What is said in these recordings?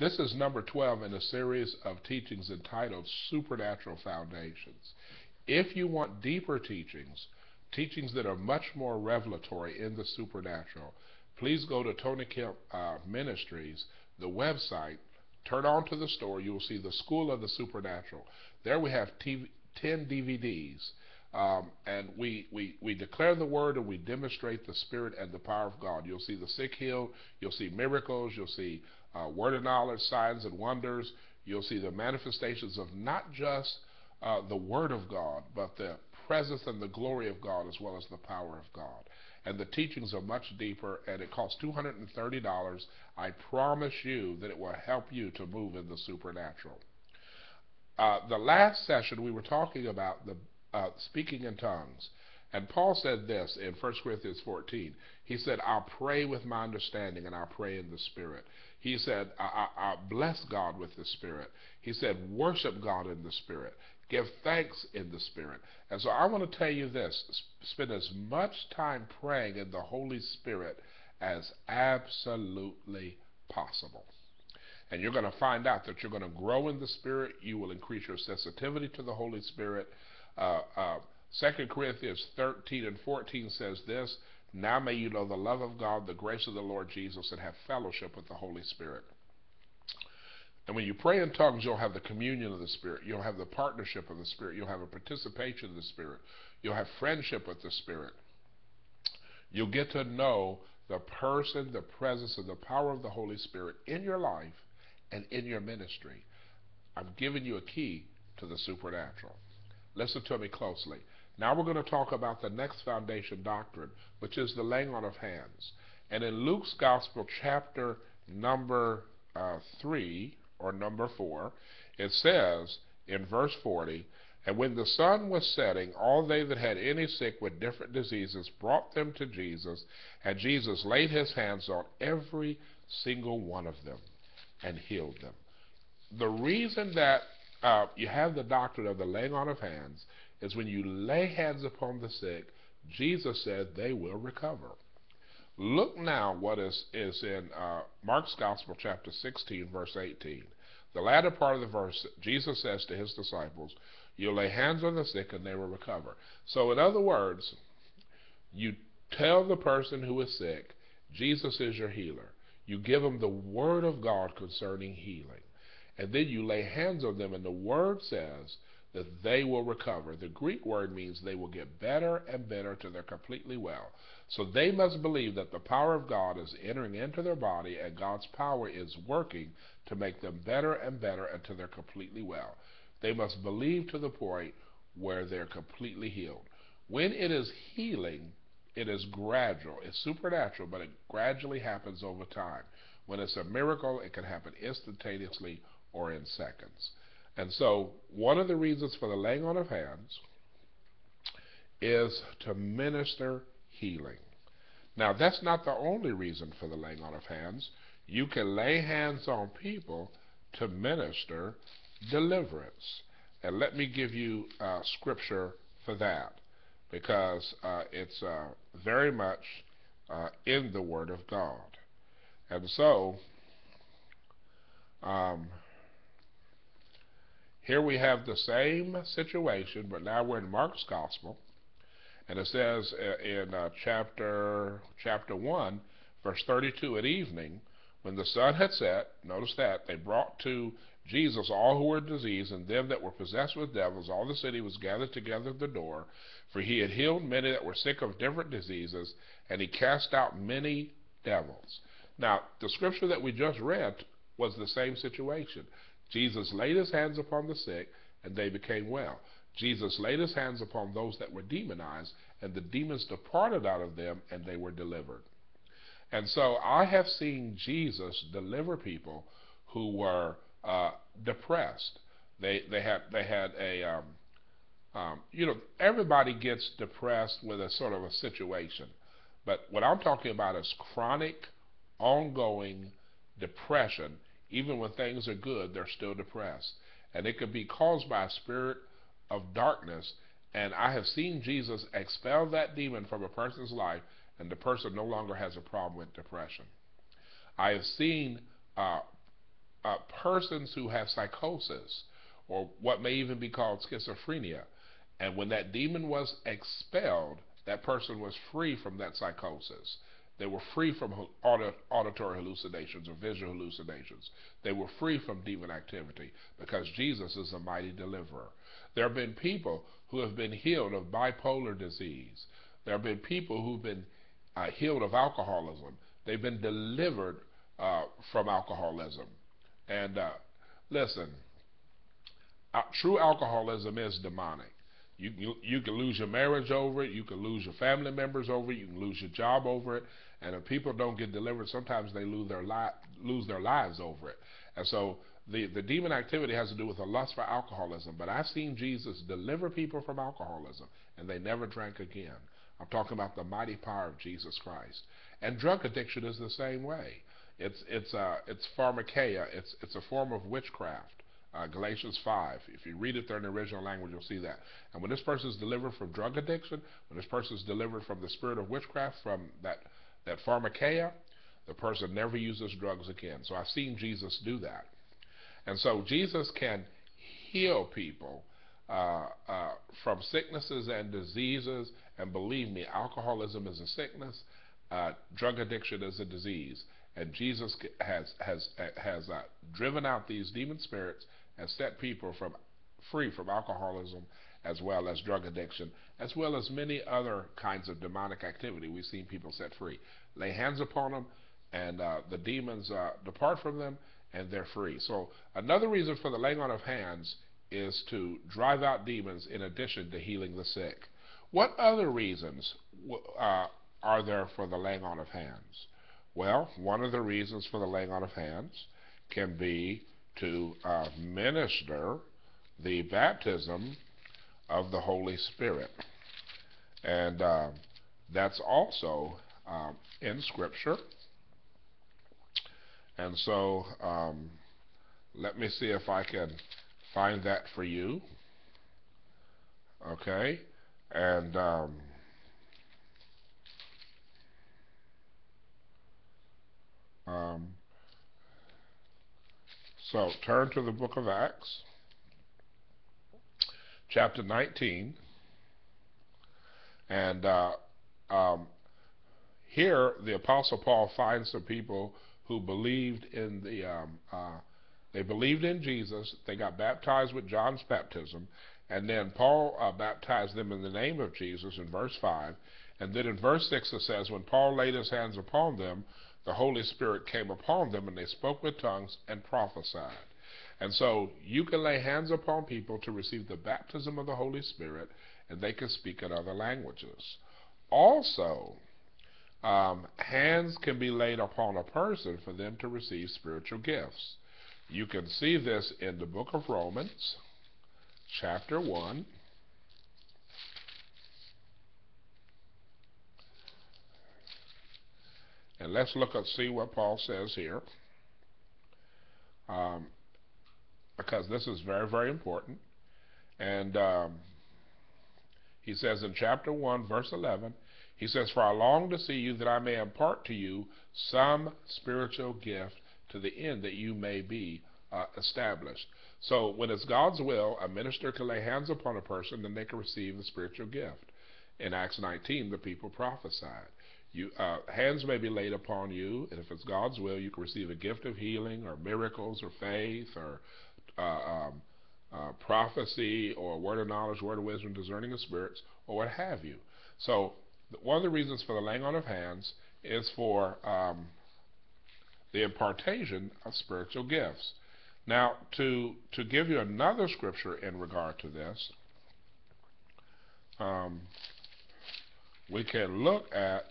This is number 12 in a series of teachings entitled Supernatural Foundations. If you want deeper teachings, teachings that are much more revelatory in the supernatural, please go to Tony Kemp uh, Ministries, the website. Turn on to the store. You will see the School of the Supernatural. There we have TV, 10 DVDs. Um, and we, we, we declare the word and we demonstrate the spirit and the power of God. You'll see the sick healed. You'll see miracles. You'll see uh, word of knowledge, signs and wonders. You'll see the manifestations of not just uh, the word of God, but the presence and the glory of God as well as the power of God. And the teachings are much deeper, and it costs $230. I promise you that it will help you to move in the supernatural. Uh, the last session, we were talking about the uh, speaking in tongues. And Paul said this in 1 Corinthians 14. He said, I'll pray with my understanding and I'll pray in the Spirit. He said, I, I, I bless God with the Spirit. He said, worship God in the Spirit. Give thanks in the Spirit. And so I want to tell you this spend as much time praying in the Holy Spirit as absolutely possible. And you're going to find out that you're going to grow in the Spirit. You will increase your sensitivity to the Holy Spirit. Uh, uh, 2 Corinthians 13 and 14 says this Now may you know the love of God, the grace of the Lord Jesus, and have fellowship with the Holy Spirit. And when you pray in tongues, you'll have the communion of the Spirit. You'll have the partnership of the Spirit. You'll have a participation of the Spirit. You'll have friendship with the Spirit. You'll get to know the person, the presence, and the power of the Holy Spirit in your life and in your ministry. I'm giving you a key to the supernatural. Listen to me closely. Now we're going to talk about the next foundation doctrine, which is the laying on of hands. And in Luke's Gospel, chapter number uh, 3 or number 4, it says in verse 40, And when the sun was setting, all they that had any sick with different diseases brought them to Jesus, and Jesus laid his hands on every single one of them and healed them. The reason that uh, you have the doctrine of the laying on of hands is when you lay hands upon the sick, Jesus said they will recover. Look now what is, is in uh, Mark's Gospel, chapter 16, verse 18. The latter part of the verse, Jesus says to his disciples, You'll lay hands on the sick and they will recover. So, in other words, you tell the person who is sick, Jesus is your healer. You give them the word of God concerning healing. And then you lay hands on them, and the word says that they will recover. The Greek word means they will get better and better till they're completely well. So they must believe that the power of God is entering into their body, and God's power is working to make them better and better until they're completely well. They must believe to the point where they're completely healed. When it is healing, it is gradual. It's supernatural, but it gradually happens over time. When it's a miracle, it can happen instantaneously or in seconds. And so, one of the reasons for the laying on of hands is to minister healing. Now, that's not the only reason for the laying on of hands. You can lay hands on people to minister deliverance. And let me give you uh, scripture for that because uh, it's uh, very much uh, in the Word of God. And so, um, here we have the same situation, but now we're in Mark's Gospel. And it says uh, in uh, chapter chapter 1, verse 32, at evening, when the sun had set, notice that, they brought to Jesus all who were diseased, and them that were possessed with devils. All the city was gathered together at the door, for he had healed many that were sick of different diseases, and he cast out many devils. Now, the scripture that we just read was the same situation. Jesus laid his hands upon the sick, and they became well. Jesus laid his hands upon those that were demonized, and the demons departed out of them, and they were delivered. And so I have seen Jesus deliver people who were uh, depressed. They they had they had a um, um, you know everybody gets depressed with a sort of a situation, but what I'm talking about is chronic, ongoing depression even when things are good, they're still depressed. And it could be caused by a spirit of darkness. And I have seen Jesus expel that demon from a person's life, and the person no longer has a problem with depression. I have seen uh, uh, persons who have psychosis, or what may even be called schizophrenia. And when that demon was expelled, that person was free from that psychosis. They were free from auditory hallucinations or visual hallucinations. They were free from demon activity because Jesus is a mighty deliverer. There have been people who have been healed of bipolar disease. There have been people who've been uh, healed of alcoholism. They've been delivered uh, from alcoholism. And uh, listen, uh, true alcoholism is demonic. You, you, you can lose your marriage over it. You can lose your family members over it. You can lose your job over it. And if people don't get delivered, sometimes they lose their li- lose their lives over it. And so the, the demon activity has to do with a lust for alcoholism. But I've seen Jesus deliver people from alcoholism, and they never drank again. I'm talking about the mighty power of Jesus Christ. And drug addiction is the same way. It's it's uh, it's pharmakeia. It's it's a form of witchcraft. Uh, Galatians 5. If you read it there in the original language, you'll see that. And when this person is delivered from drug addiction, when this person is delivered from the spirit of witchcraft, from that that pharmakeia, the person never uses drugs again. So I've seen Jesus do that. And so Jesus can heal people uh, uh, from sicknesses and diseases. And believe me, alcoholism is a sickness, uh, drug addiction is a disease. And Jesus has has has uh, driven out these demon spirits and set people from free from alcoholism as well as drug addiction, as well as many other kinds of demonic activity. We've seen people set free. Lay hands upon them, and uh, the demons uh, depart from them, and they're free. So another reason for the laying on of hands is to drive out demons in addition to healing the sick. What other reasons uh, are there for the laying on of hands? Well, one of the reasons for the laying on of hands can be to uh, minister the baptism of the Holy Spirit. And uh, that's also um, in Scripture. And so um, let me see if I can find that for you. Okay? And um, so turn to the book of Acts, chapter 19. And uh, um, here, the Apostle Paul finds some people who believed in the, um, uh, they believed in Jesus. They got baptized with John's baptism. And then Paul uh, baptized them in the name of Jesus in verse 5. And then in verse 6 it says, When Paul laid his hands upon them, the Holy Spirit came upon them, and they spoke with tongues and prophesied. And so you can lay hands upon people to receive the baptism of the Holy Spirit, and they can speak in other languages. Also, um, hands can be laid upon a person for them to receive spiritual gifts. You can see this in the book of Romans, chapter 1. And let's look and see what Paul says here. Um, because this is very, very important. And um, he says in chapter 1, verse 11, he says, For I long to see you that I may impart to you some spiritual gift to the end that you may be uh, established. So when it's God's will, a minister can lay hands upon a person and they can receive the spiritual gift. In Acts 19, the people prophesied. You, uh, hands may be laid upon you, and if it's God's will, you can receive a gift of healing or miracles or faith or uh, um, uh, prophecy or word of knowledge, word of wisdom, discerning of spirits, or what have you. So one of the reasons for the laying on of hands is for um, the impartation of spiritual gifts. Now, to to give you another scripture in regard to this, um, we can look at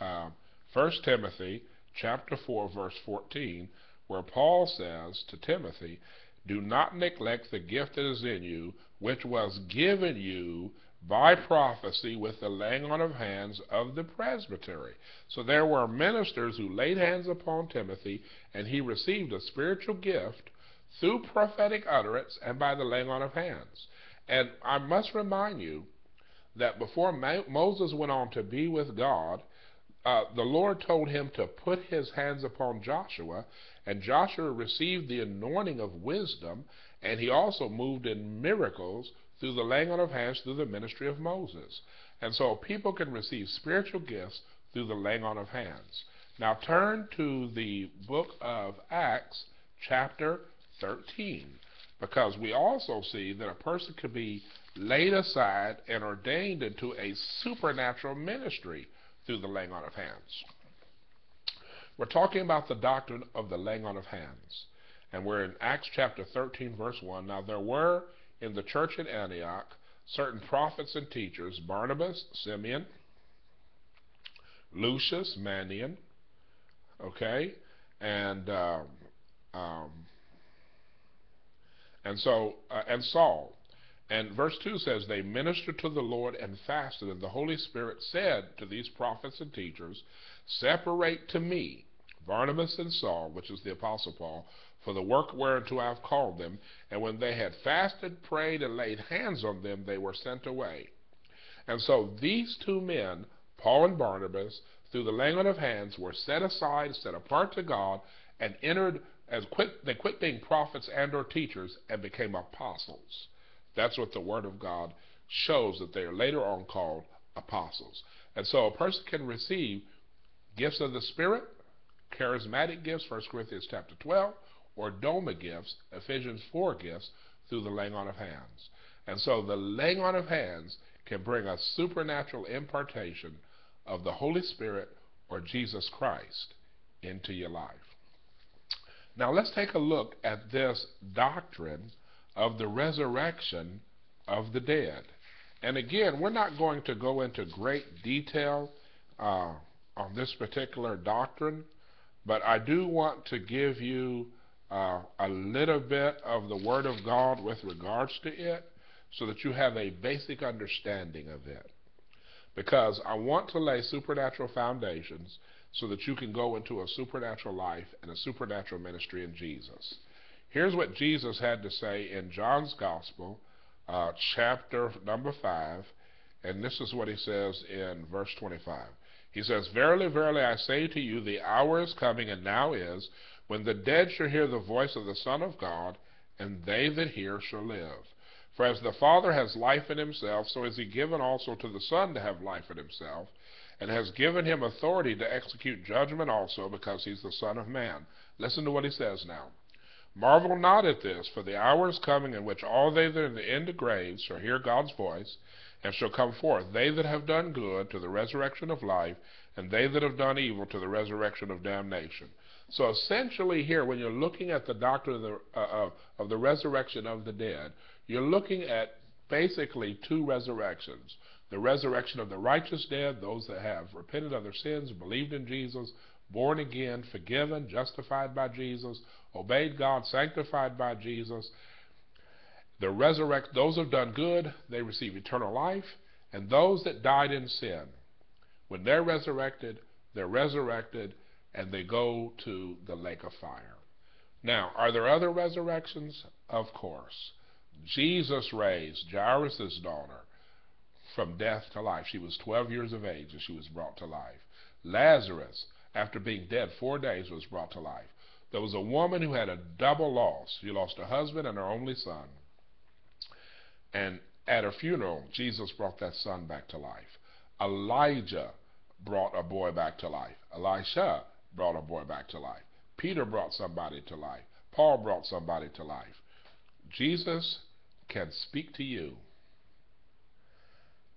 uh, 1 Timothy chapter 4, verse 14, where Paul says to Timothy, Do not neglect the gift that is in you, which was given you by prophecy with the laying on of hands of the presbytery. So there were ministers who laid hands upon Timothy, and he received a spiritual gift through prophetic utterance and by the laying on of hands. And I must remind you that before Moses went on to be with God, uh, the Lord told him to put his hands upon Joshua, and Joshua received the anointing of wisdom, and he also moved in miracles through the laying on of hands through the ministry of Moses. And so people can receive spiritual gifts through the laying on of hands. Now turn to the book of Acts, chapter 13, because we also see that a person could be laid aside and ordained into a supernatural ministry through the laying on of hands. We're talking about the doctrine of the laying on of hands. And we're in Acts chapter 13, verse 1. Now there were in the church at Antioch certain prophets and teachers Barnabas, Simeon, Lucius, Manaen, okay, and um, um, and so uh, and Saul. And verse 2 says, They ministered to the Lord and fasted, and the Holy Spirit said to these prophets and teachers, Separate to me Barnabas and Saul, which is the Apostle Paul, for the work whereunto I have called them. And when they had fasted, prayed, and laid hands on them, they were sent away. And so these two men, Paul and Barnabas, through the laying on of hands, were set aside, set apart to God, and entered as quit, they quit being prophets and or teachers and became apostles. That's what the Word of God shows that they are later on called apostles. And so a person can receive gifts of the Spirit, charismatic gifts, 1 Corinthians chapter 12, or Doma gifts, Ephesians 4 gifts, through the laying on of hands. And so the laying on of hands can bring a supernatural impartation of the Holy Spirit or Jesus Christ into your life. Now let's take a look at this doctrine of the resurrection of the dead. And again, we're not going to go into great detail uh, on this particular doctrine, but I do want to give you uh, a little bit of the Word of God with regards to it so that you have a basic understanding of it. Because I want to lay supernatural foundations so that you can go into a supernatural life and a supernatural ministry in Jesus. Here's what Jesus had to say in John's Gospel, uh, chapter number 5, and this is what he says in verse 25. He says, Verily, verily, I say to you, the hour is coming, and now is, when the dead shall hear the voice of the Son of God, and they that hear shall live. For as the Father has life in himself, so is he given also to the Son to have life in himself and has given him authority to execute judgment also, because he's the Son of Man. Listen to what he says now. Marvel not at this, for the hour is coming in which all they that are in the end of graves shall hear God's voice, and shall come forth, they that have done good to the resurrection of life, and they that have done evil to the resurrection of damnation. So essentially here, when you're looking at the doctrine of the, uh, of, of the resurrection of the dead, you're looking at basically two resurrections the resurrection of the righteous dead, those that have repented of their sins, believed in Jesus, born again, forgiven, justified by Jesus, obeyed God, sanctified by Jesus. The resurrect those who've done good, they receive eternal life, and those that died in sin, when they're resurrected, they're resurrected and they go to the lake of fire. Now, are there other resurrections? Of course. Jesus raised Jairus' daughter from death to life. She was 12 years of age and she was brought to life. Lazarus, after being dead four days, was brought to life. There was a woman who had a double loss. She lost her husband and her only son. And at her funeral, Jesus brought that son back to life. Elijah brought a boy back to life. Elisha brought a boy back to life. Peter brought somebody to life. Paul brought somebody to life. Jesus can speak to you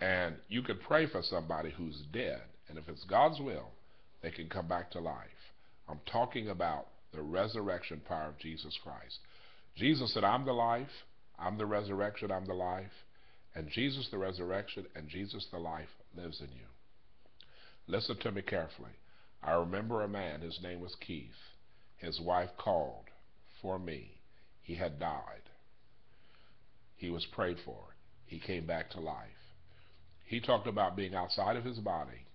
and you could pray for somebody who's dead, and if it's God's will, they can come back to life. I'm talking about the resurrection power of Jesus Christ. Jesus said, I'm the life, I'm the resurrection, I'm the life, and Jesus the resurrection and Jesus the life lives in you. Listen to me carefully. I remember a man, his name was Keith. His wife called for me. He had died. He was prayed for. He came back to life. He talked about being outside of his body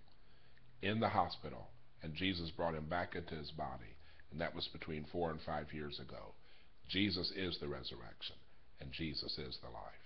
in the hospital, and Jesus brought him back into his body. And that was between four and five years ago. Jesus is the resurrection, and Jesus is the life.